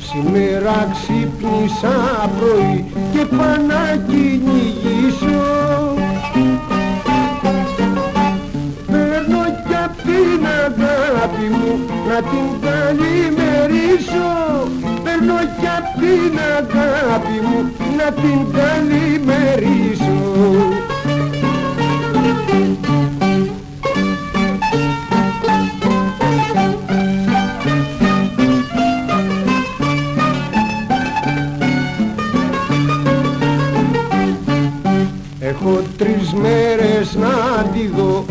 Σήμερα ξύπνησα πρωί και πάω αγάπη μου να την καλημερίσω. Παίρνω κι απ' την αγάπη μου να την καλημερίσω. Έχω τρεις μέρες να τη δω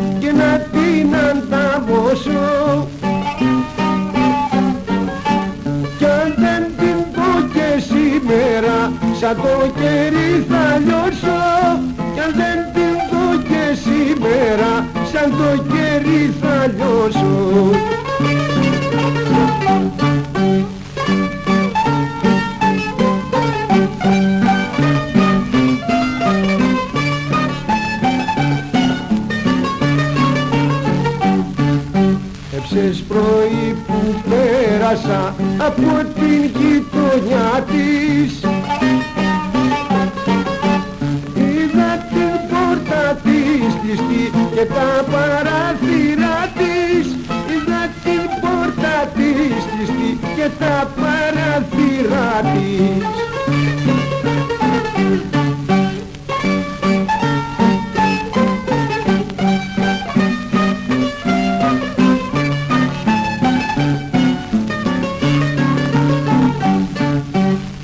σήμερα σαν το κερί θα λιώσω Κι αν δεν την δω και σήμερα σαν το κερί θα λιώσω Έψες πρωί που πέρασα από την γειτονιά της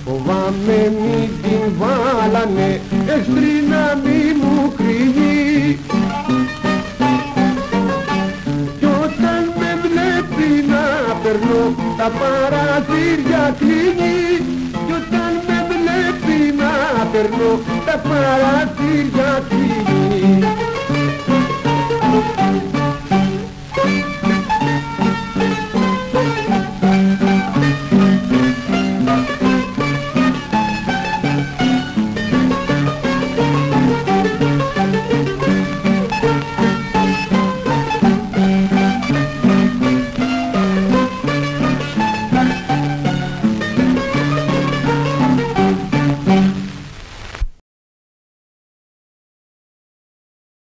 Φοβάμαι μη την βάλανε εχθροί να μη μου κρύβει. Κι όταν με βλέπει να περνώ τα παραθύρια κλείνει περνώ τα παρατήρια